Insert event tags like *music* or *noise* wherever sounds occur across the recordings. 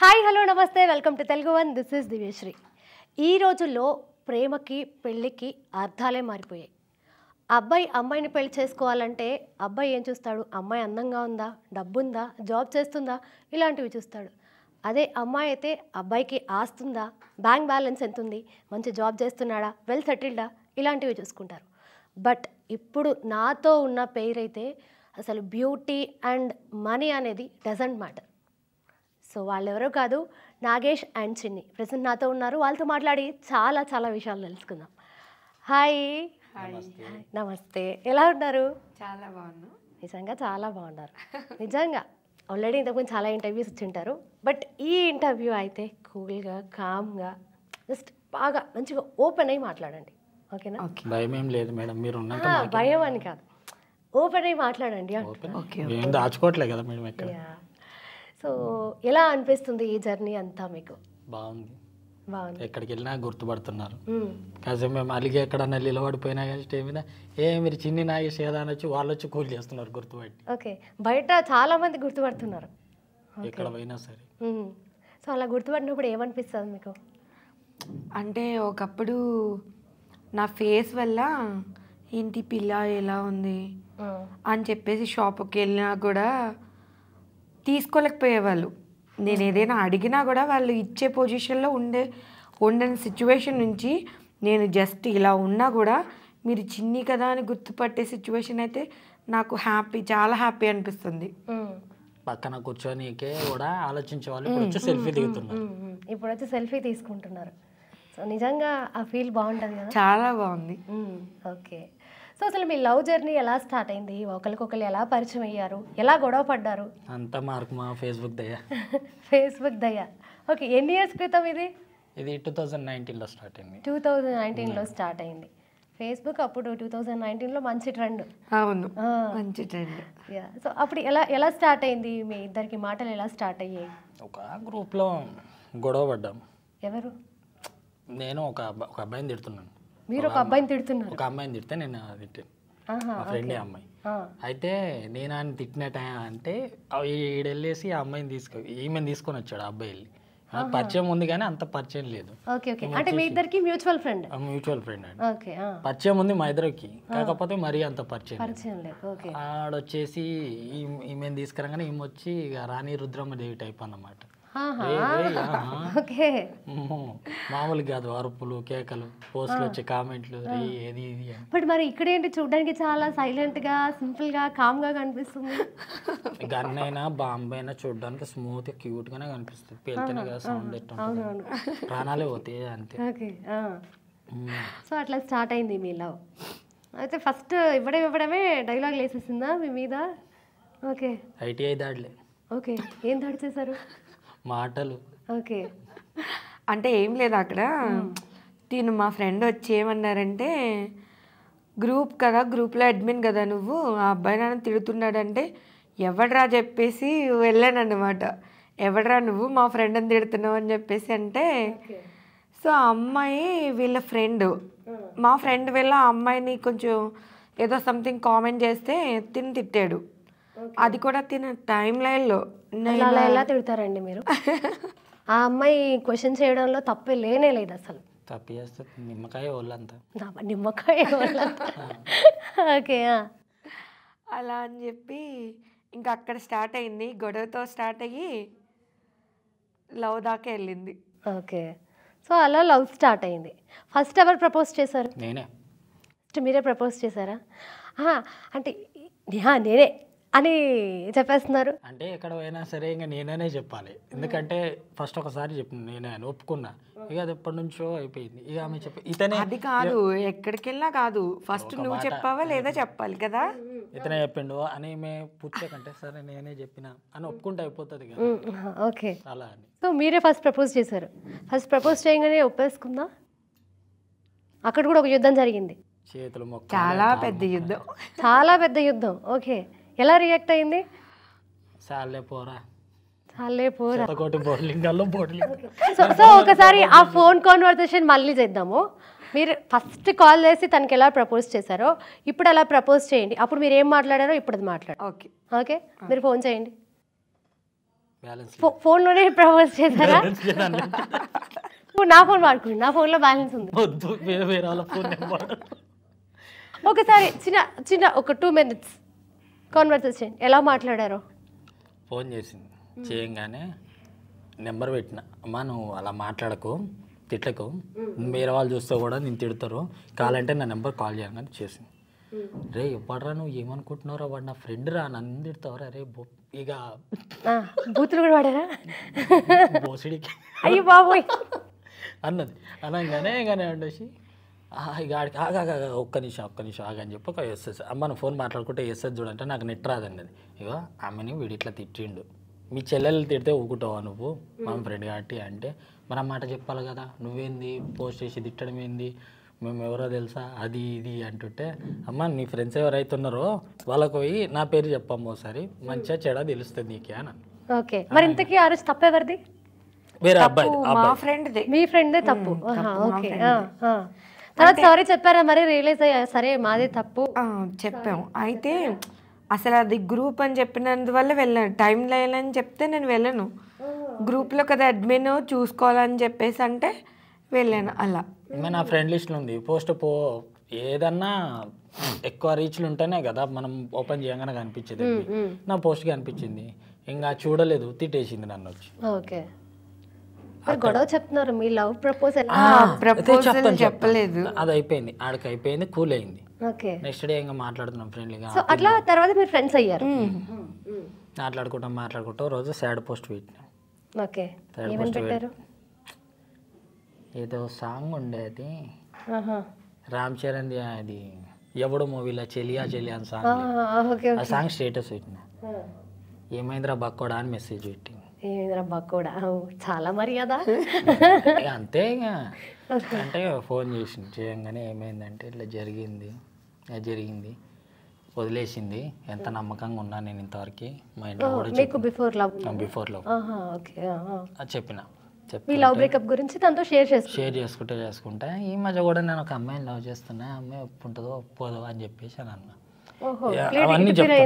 Hi hello నమస్తే. Welcome to Telugu one. This is Divyasri. ఈ రోజుల్లో ప్రేమకి పెళ్ళికి అర్థాలే మారిపోయాయి. అబ్బాయి అమ్మాయిని పెళ్ళి చేసుకోవాలంటే అబ్బాయి ఏం చూస్తాడు? అమ్మాయి అందంగా ఉందా? డబ్బుందా? జాబ్ చేస్తుందా? ఇలాంటివి చూస్తాడు. అదే అమ్మాయి అయితే అబ్బాయికి ఆస్తుందా? బ్యాంక్ బ్యాలెన్స్ ఎంత ఉంది మంచి జాబ్ చేస్తున్నాడా? వెల్ సెటిల్డా? ఇలాంటివి చూసుకుంటారు. బట్ ఇప్పుడు నాతో ఉన్న పేరు అయితే అసలు బ్యూటీ అండ్ మనీ అనేది డజంట్ మ్యాటర్. సో వాళ్ళెవరో కాదు నాగేష్ అండ్ చిన్ని. ప్రజెంట్ నాతో ఉన్నారు. వాళ్ళతో మాట్లాడి చాలా చాలా విషయాలు తెలుసుకుందాం. హాయ్ నమస్తే. ఎలా ఉన్నారు? చాలా బాగున్నా. నిజంగా చాలా బాగున్నారు. నిజంగా. ఆల్రెడీ ఇంతకుముందు చాలా ఇంటర్వ్యూస్ ఇచ్చింటారు. బట్ ఈ ఇంటర్వ్యూ అయితే కూల్గా కామ్గా జస్ట్ బాగా మంచిగా ఓపెన్ అయ్యి మాట్లాడండి. ఓకేనా? భయం ఏం లేదు మేడం. మీరు భయం అని కాదు. ఓపెన్ అయ్యి మాట్లాడండి. అంటున్నా. ఏం దాచుకోవట్లే కదా మేడం సో ఎలా అనిపిస్తుంది ఈ జర్నీ అంతా మీకు? బాగుంది. బాగుంది. ఎక్కడికి వెళ్ళినా గుర్తుపడుతున్నారు. కాసేపు మేము అలిగి ఎక్కడన్నా నిలబడిపోయినా కానీ మీద ఏ మీరు చిన్ని నాగేష్ ఏదా అని వచ్చి వాళ్ళు వచ్చి కూల్ చేస్తున్నారు గుర్తుపట్టి. ఓకే. బయట చాలా మంది గుర్తుపడుతున్నారు ఎక్కడ పోయినా సరే. సో అలా గుర్తుపడినప్పుడు ఏమనిపిస్తుంది మీకు? అంటే ఒకప్పుడు నా ఫేస్ వల్ల ఏంటి పిల్ల ఎలా ఉంది. అని చెప్పేసి షాప్కి వెళ్ళినా కూడా తీసుకోలేకపోయేవాళ్ళు. నేను ఏదైనా అడిగినా కూడా వాళ్ళు ఇచ్చే పొజిషన్లో ఉండే ఉండని సిచ్యువేషన్ నుంచి నేను జస్ట్ ఇలా ఉన్నా కూడా మీరు చిన్ని కదా అని గుర్తుపట్టే సిచ్యువేషన్ అయితే నాకు హ్యాపీ చాలా హ్యాపీ అనిపిస్తుంది. పక్కన కూర్చొనికే కూడా ఆలోచించే వాళ్ళు ఇప్పుడు వచ్చి సెల్ఫీ దిగుతున్నారు. ఇప్పుడు వచ్చి సెల్ఫీ తీసుకుంటున్నారు. సో నిజంగా ఆ ఫీల్ బాగుంటుంది కదా? చాలా బాగుంది. ఓకే. సో అసలు మీ లవ్ జర్నీ ఎలా స్టార్ట్ అయింది? ఒకరికొకరు ఎలా పరిచయం అయ్యారు? ఎలా గొడవ పడ్డారు? అంతా మార్క్ మా ఫేస్బుక్ దయ. *laughs* ఫేస్బుక్ దయ. ఓకే ఎన్ని ఇయర్స్ క్రితం ఇది? ఇది టూ థౌజండ్ నైన్టీన్లో స్టార్ట్ అయింది. టూ థౌజండ్ నైన్టీన్లో స్టార్ట్ అయింది. ఫేస్బుక్ అప్పుడు టూ థౌజండ్ నైన్టీన్లో మంచి ట్రెండ్. అవును మంచి ట్రెండ్. యా సో అప్పుడు ఎలా ఎలా స్టార్ట్ అయింది? మీ ఇద్దరికి మాటలు ఎలా స్టార్ట్ అయ్యాయి? ఒక గ్రూప్లో గొడవ పడ్డాం. ఎవరు? నేను ఒక ఒక అబ్బాయిని తిడుతున్నాను. మీరు ఒక అబ్బాయిని తిడుతున్నారు. ఒక అమ్మాయిని తిడితే నేను తిట్టాను. మా ఫ్రెండే అమ్మాయి. అయితే నేను ఆయన తిట్టిన టైం అంటే ఆ ఈడు వెళ్ళేసి ఆ అమ్మాయిని తీసుకో ఈమెను తీసుకొని వచ్చాడు ఆ అబ్బాయి వెళ్ళి. పరిచయం ఉంది కానీ అంత పరిచయం లేదు. అంటే మీ ఇద్దరికి మ్యూచువల్ ఫ్రెండ్? మ్యూచువల్ ఫ్రెండ్ అండి. పరిచయం ఉంది మా ఇద్దరికి. కాకపోతే మరీ అంత పరిచయం ఆడొచ్చేసి ఈమెను తీసుకురాగానే ఈమె వచ్చి రాణి రుద్రమ్మ దేవి టైప్ అన్నమాట. మామూలు కాదు అరుపులు కేకలు పోస్టులు వచ్చే కామెంట్లు ఏది ఇది బట్ మరి ఇక్కడేంటి చూడడానికి చాలా సైలెంట్గా సింపుల్గా కామ్గా కనిపిస్తుంది. గన్ అయినా బాంబు అయినా చూడడానికి స్మూత్ క్యూట్ గానే కనిపిస్తుంది. పేలితేనే కదా సౌండ్ ప్రాణాలే పోతాయి అంతే. సో అట్లా స్టార్ట్ అయింది మీ లవ్. అయితే ఫస్ట్ ఇవ్వడం ఇవ్వడమే డైలాగ్ వేసేసిందా మీ మీద? ఓకే. ఐటీఐ దాడిలే. ఓకే ఏం దాడి చేశారు? మాటలు. ఓకే. అంటే ఏం లేదు అక్కడ. తిను మా ఫ్రెండ్ వచ్చి ఏమన్నారంటే గ్రూప్ కదా గ్రూప్లో అడ్మిన్ కదా నువ్వు. ఆ అబ్బాయి నన్ను తిడుతున్నాడంటే ఎవడరా చెప్పేసి వెళ్ళాను అనమాట ఎవడరా నువ్వు మా ఫ్రెండ్ని తిడుతున్నావు అని చెప్పేసి అంటే సో ఆ అమ్మాయి వీళ్ళ ఫ్రెండ్. మా ఫ్రెండ్ వీళ్ళ ఆ అమ్మాయిని కొంచెం ఏదో సంథింగ్ కామెంట్ చేస్తే తిని తిట్టాడు. అది కూడా తిన టైం లైన్లో అలా ఎలా తిడతారండి మీరు? *laughs* ఆ అమ్మాయి క్వశ్చన్ చేయడంలో తప్పే లేనే లేదు అసలు. తప్పి చేస్తే నిమ్మకాయ వాళ్ళంతా నా నిమ్మకాయ. *laughs* ఓకే ఆ. అలా అని చెప్పి ఇంకా అక్కడ స్టార్ట్ అయింది. గొడవతో స్టార్ట్ అయ్యి లవ్ దాకా వెళ్ళింది. ఓకే. సో అలా లవ్ స్టార్ట్ అయింది. ఫస్ట్ ఎవరు ప్రపోజ్ చేశారు? నేనే. ఫస్ట్ మీరే ప్రపోజ్ చేశారా? అంటే నేనే. అని చెప్పేస్తున్నారు. అంటే ఎక్కడ పోయినా సరే ఇంకా నేనే చెప్పాలి. ఎందుకంటే ఫస్ట్ ఒకసారి చెప్పిన నేనే అని ఒప్పుకున్నా. ఇక అది ఎప్పటి నుంచో అయిపోయింది. ఇక ఆమె చెప్పి ఇతనే అది కాదు ఎక్కడికి వెళ్ళినా కాదు. ఫస్ట్ నువ్వు చెప్పావా లేదా చెప్పాలి కదా? ఇతనే చెప్పిండు అని మే పుచ్చకంటే సరే నేనే చెప్పిన అని ఒప్పుకుంటే అయిపోతుంది కదా. ఓకే. అలా అని. సో మీరే ఫస్ట్ ప్రపోజ్ చేశారు. ఫస్ట్ ప్రపోజ్ చేయగానే ఒప్పేసుకుందా? అక్కడ కూడా ఒక యుద్ధం జరిగింది. చేతులు మొక్క చాలా పెద్ద యుద్ధం. చాలా పెద్ద యుద్ధం. ఓకే. ఎలా రియాక్ట్ అయింది? సాలే పోరా. సో సో ఒకసారి ఆ ఫోన్ కాన్వర్సేషన్ మళ్ళీ చేద్దాము. మీరు ఫస్ట్ కాల్ చేసి తనకి ఎలా ప్రపోజ్ చేశారో ఇప్పుడు అలా ప్రపోజ్ చేయండి. అప్పుడు మీరు ఏం మాట్లాడారో ఇప్పుడు అది మాట్లాడు. ఓకే. ఓకే? మీరు ఫోన్ చేయండి. బ్యాలెన్స్ ఫో- ఫోన్లోనే ప్రపోజ్ చేశారా? ఇప్పుడు నా ఫోన్ వాడుకోండి. నా ఫోన్లో బ్యాలెన్స్ ఉంది. ఫోన్ ఒకసారి చిన్న చిన్న ఒక టూ మినిట్స్ కాన్వర్సేషన్ ఎలా మాట్లాడారో? ఫోన్ చేసింది. చేయంగానే నెంబర్ పెట్టిన. అమ్మా నువ్వు అలా మాట్లాడకు తిట్లకు వేరే వాళ్ళు చూస్తే కూడా నేను తిడతారు. కావాలంటే నా నెంబర్ కాల్ చేయగానే చేసింది. రే ఎవ్వడరా నువ్వు? ఏమనుకుంటున్నావురా? వాడు నా ఫ్రెండ్ రా నన్ను తిడతావురా? రే బొ- ఇక బూతులు కూడా వాడారా? బోసిడికి అయ్యో బాబోయ్. అన్నది. అనగానే కానీ ఉండేసి "ఆ, ఇక ఆడికి ఆగా ఒక్క నిమిషం ఒక్క నిమిషం ఆగని చెప్పి ఒక ఎస్ఎస్ అమ్మ నువ్వు ఫోన్ మాట్లాడుకుంటే ఎస్ఎస్ చూడంటే నాకు నెట్ రాదన్నది. ఇగో ఆమెని వీడి ఇట్లా తిట్టిండు. మీ చెల్లెలు తిడితే ఊకుంటావా నువ్వు? మా ఫ్రెండ్ కాబట్టి అంటే మన మాట చెప్పాలి కదా నువ్వేంది? పోస్ట్ చేసి తిట్టడం ఏంది? మేము ఎవరో తెలుసా? అది ఇది అంటుంటే అమ్మ నీ ఫ్రెండ్స్ ఎవరైతే ఉన్నారో వాళ్ళకు పోయి నా పేరు చెప్పమ్మ ఒకసారి. మంచిగా చెడ తెలుస్తుంది నీకే అని అన్న. ఓకే. మరి ఇంతకీ ఆ రోజు తప్పెవరిది వేరే అబ్బాయి మా ఫ్రెండ్దే. మీ ఫ్రెండే తప్పు. ఓకే. ఆ, ఆ. తర్వాత సారీ చెప్పారా? మరి రియలైజ్ అయ్యా. సరే మాదే తప్పు. చెప్పాం. అయితే అసలు అది గ్రూప్ అని చెప్పినందువల్ల వెళ్ళాను టైం లేదని చెప్తే నేను వెళ్ళను. గ్రూప్లో కదా అడ్మిన్ చూసుకోవాలని చెప్పేసి అంటే వెళ్ళాను అలా. నా ఫ్రెండ్ లిస్ట్లో ఉంది. పోస్ట్ పో ఏదన్నా ఎక్కువ రీచ్లు ఉంటేనే కదా మనం ఓపెన్ చేయగానే కనిపించేది. నా పోస్ట్ కనిపించింది ఇంకా చూడలేదు. తిట్టేసింది నన్ను వచ్చి. ఓకే. గొడవ చెప్తున్నారు మీ లవ్ ప్రపోజల్ ప్రపోజల్ చెప్పలేదు. అది అయిపోయింది ఆడికి అయిపోయింది కూల్ అయింది. ఓకే. నెక్స్ట్ డే ఇంకా మాట్లాడుతున్నాం ఫ్రెండ్లీగా సో అట్లా తర్వాత మీరు ఫ్రెండ్స్ అయ్యారు? మాట్లాడుకుంటాం మాట్లాడుకుంటాం రోజు సాడ్ పోస్ట్ పెట్టినాం. ఓకే. ఏమని post పెట్టారు? ఏదో సాంగ్ ఉండేది. రామ్ చరణ్ అది. ఎవడు మూవీలో చెలియా చెలియా అని సాంగ్ ఆ, సాంగ్ స్టేటస్ పెట్టిన. ఏమైందిరా బక్కోడా అని మెసేజ్ పెట్టింది ఏమిద్రబ్బా కూడా? చాలా మర్యాద. అంతే ఇక. అంటే ఫోన్ చేసింది చేయంగానే ఏమైందంటే ఇట్లా జరిగింది. జరిగింది. వదిలేసింది. ఎంత నమ్మకంగా ఉన్నా నేను ఇంతవరకు. మా ఇంట్లో కూడా బిఫోర్ లవ్ ఓకే చెప్పిన. మీ లవ్ బ్రేకప్ గురించి తనతో షేర్ చేసుకో షేర్ చేసుకుంటే చేసుకుంటా. ఈ మధ్య కూడా నేను ఒక అమ్మాయిని లవ్ చేస్తున్నా. అమ్మాయి ఒప్పుంటుందో ఒప్పుకోదో అని చెప్పేసి అని అన్న. అవన్నీ చెప్తాను.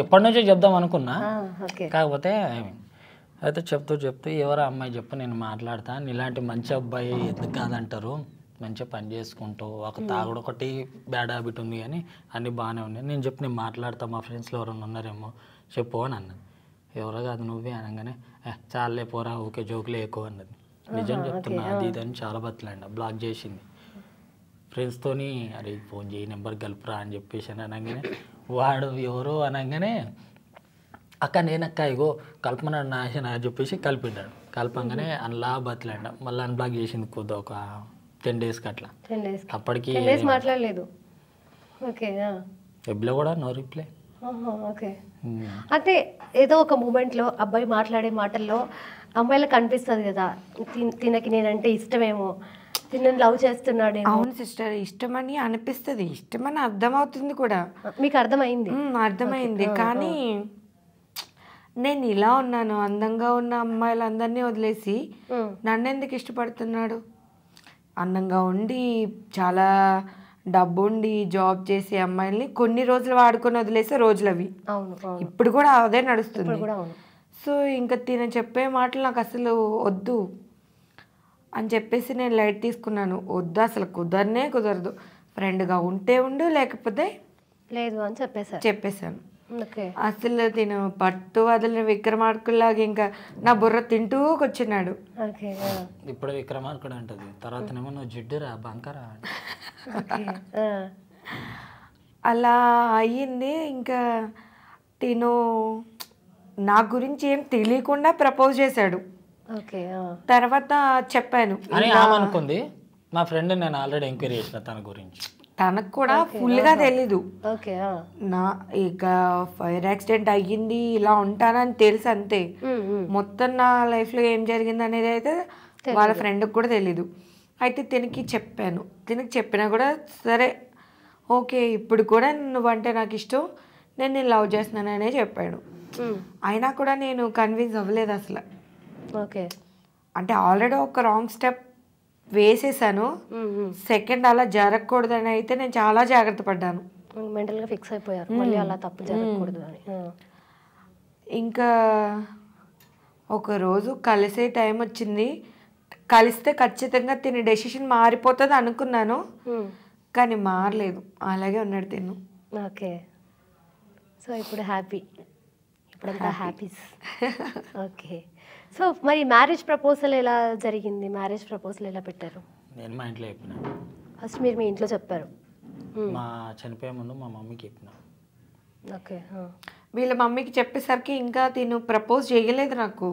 ఎప్పటి నుంచో చెప్దాం అనుకున్నా. ఓకే. కాకపోతే అయితే చెప్తూ చెప్తూ ఎవరో అమ్మాయి చెప్పు నేను మాట్లాడతా. ఇలాంటి మంచి అబ్బాయి ఎందుకు కాదంటారు? మంచిగా పని చేసుకుంటూ ఒక తాగుడు ఒకటి బ్యాడ్ హ్యాబిట్ ఉంది కానీ అన్నీ బాగానే ఉన్నాయి. నేను చెప్పి నేను మాట్లాడతా మా ఫ్రెండ్స్లో ఎవరైనా ఉన్నారేమో చెప్పు అని అన్నది. ఎవరో కాదు నువ్వే అనగానే "ఏ, చాలే పోరా ఊకే జోకులే ఎక్కువ అన్నది. నిజం చెప్తున్నా అది ఇది అని చాలా బతులండి బ్లాక్ చేసింది. ఫ్రెండ్స్తోని అరే ఫోన్ చేయి నెంబర్ కలుపురా అని చెప్పేసి అని అనగానే వాడు ఎవరో అనగానే అక్క నేనక్క ఇగో కల్పన నాశన అని చెప్పేసి కలిపిండాడు కలపంగానే అన్లా బతిలాడ మళ్ళీ అన్బ్లాక్ చేసింది కొద్ది ఒక టెన్ డేస్కి అట్లా. టెన్ డేస్ అప్పటికి మాట్లాడలేదు. ఓకే కూడా నో రిప్లై ఓకే అంటే ఏదో ఒక మూమెంట్లో అబ్బాయి మాట్లాడే మాటల్లో అమ్మాయిలకు అనిపిస్తుంది కదా తిన్- తినకి నేనంటే ఇష్టమేమో తిన్నని లవ్ చేస్తున్నాడేమో. అవును సిస్టర్. ఇష్టమని అనిపిస్తుంది. ఇష్టమని అర్థమవుతుంది కూడా. మీకు అర్థమైంది? అర్థమైంది. కానీ నేను ఇలా ఉన్నాను. అందంగా ఉన్న అమ్మాయిలందరినీ వదిలేసి నన్ను ఎందుకు ఇష్టపడుతున్నాడు? అందంగా ఉండి చాలా డబ్బు ఉండి జాబ్ చేసే అమ్మాయిల్ని కొన్ని రోజులు వాడుకొని వదిలేసే రోజులు అవి ఇప్పుడు కూడా అదే నడుస్తుంది. సో ఇంకా తిన చెప్పే మాటలు నాకు అసలు వద్దు. అని చెప్పేసి నేను లైట్ తీసుకున్నాను. వద్దు అసలు కుదరనే కుదరదు. ఫ్రెండ్గా ఉంటే ఉండు లేకపోతే లేదు అని చెప్పేశారు. చెప్పేశాను. ఓకే. అసలు తిను పట్టు వదిలిన విక్రమార్కుల్లాగా ఇంకా నా బుర్ర తింటూ ఆ, ఇప్పుడు విక్రమార్కుడు అంటది. తర్వాతనేమో నువ్వు జిడ్డురా బంకరా అలా అయ్యింది. ఇంకా తిను నా గురించి ఏం తెలియకుండా ప్రపోజ్ చేశాడు. తర్వాత చెప్పాను. అని అనుకుంది. మా ఫ్రెండ్ నేను ఆల్రెడీ ఎంక్వైరీ చేసిన తన గురించి. తనకు కూడా ఫుల్గా తెలీదు. ఓకే ఆ. నా ఇక ఫైర్ యాక్సిడెంట్ అయ్యింది ఇలా ఉంటానని తెలుసు అంతే. మొత్తం నా లైఫ్లో ఏం జరిగింది అనేది అయితే వాళ్ళ ఫ్రెండ్కి కూడా తెలీదు. అయితే తినకి చెప్పాను. తినకి చెప్పినా కూడా సరే ఓకే ఇప్పుడు కూడా నువ్వంటే నాకు ఇష్టం నేను నేను లవ్ చేస్తున్నాననే చెప్పాడు. అయినా కూడా నేను కన్విన్స్ అవ్వలేదు అసలు. ఓకే. అంటే ఆల్రెడీ ఒక రాంగ్ స్టెప్ వేసేసాను. సెకండ్ అలా జరగకూడదని అయితే నేను చాలా జాగ్రత్త పడ్డాను. మెంటల్గా ఫిక్స్ అయిపోయారు. మళ్ళీ అలా తప్పు జరగకూడదు అని. ఇంకా ఒకరోజు కలిసే టైం వచ్చింది. కలిస్తే ఖచ్చితంగా తిని డెసిషన్ మారిపోతుంది అనుకున్నాను. కానీ మారలేదు. అలాగే ఉన్నాడు తిను ఓకే. సో ఇప్పుడు హ్యాపీ. ఇప్పుడంతా హ్యాపీస్. *laughs* ఓకే. సో మరి మ్యారేజ్ ప్రపోజల్ ఎలా జరిగింది? మ్యారేజ్ ప్రపోజల్ ఎలా పెట్టారు? నేను మా ఇంట్లో చెప్పిన. ఫస్ట్ మీరు మీ ఇంట్లో చెప్పారు. మా. చనిపోయే ముందు మా మమ్మీకి చెప్పిన. ఓకే వీళ్ళ మమ్మీకి చెప్పేసరికి ఇంకా తిను ప్రపోజ్ చేయలేదు నాకు.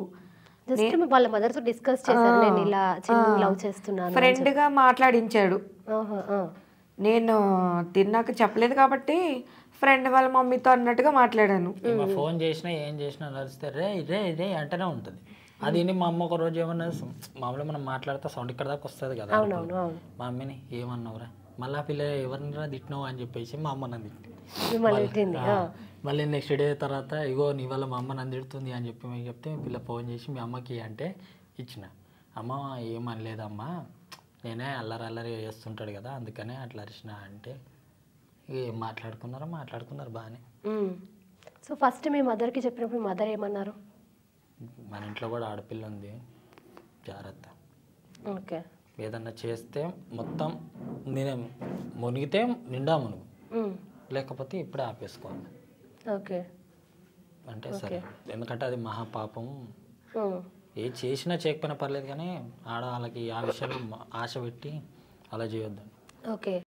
జస్ట్ వాళ్ళ మదర్తో డిస్కస్ చేశారు. నేను ఇలా లవ్ చేస్తున్నాను ఫ్రెండ్గా మాట్లాడించాడు. ఆహా, ఆ. నేను తిన్నాక చెప్పలేదు కాబట్టి ఫ్రెండ్ వాళ్ళ మమ్మీతో అన్నట్టుగా మాట్లాడాను. మా ఫోన్ చేసినా ఏం చేసినా నడిస్తే రే రే రే అంటేనే ఉంటుంది. అది మా అమ్మ ఒక రోజు ఏమన్నా మామూలుగా మనం మాట్లాడితే సౌండ్ ఇక్కడ దాకా వస్తుంది కదా మా అమ్మని ఏమన్నావురా? మళ్ళీ ఆ పిల్ల ఎవరినిరా తిట్టినావు అని చెప్పేసి మా అమ్మ నన్ను తిట్టింది. మళ్ళీ నెక్స్ట్ డే తర్వాత ఇగో నీ వల్ల మా అమ్మ నన్ను తిడుతుంది అని చెప్పి మీకు చెప్తే మీ పిల్ల ఫోన్ చేసి మీ అమ్మకి అంటే ఇచ్చిన. అమ్మ ఏమనలేదమ్మా. నేనే అల్లరి అల్లరి చేస్తుంటాడు కదా అందుకనే అట్లా అరిచిన అంటే ఏం మాట్లాడుకున్నారో మాట్లాడుకున్నారు బాగానే. మ్మ్. సో ఫస్ట్ మీ మదర్కి చెప్పినప్పుడు మదర్ ఏమన్నారు? మన ఇంట్లో కూడా ఆడపిల్ల ఉంది. జాగ్రత్త. ఓకే. ఏదన్నా చేస్తే మొత్తం నేను మునిగితే నిండా మునుగు. లేకపోతే ఇప్పుడే ఆపేసుకోవాలి. ఓకే. అంటే సరే ఎందుకంటే అది మహాపాపం. ఏ చేసినా చేయకపోయినా పర్లేదు కానీ ఆడవాళ్ళకి ఆ విషయంలో ఆశ పెట్టి అలా చేయొద్దు. ఓకే.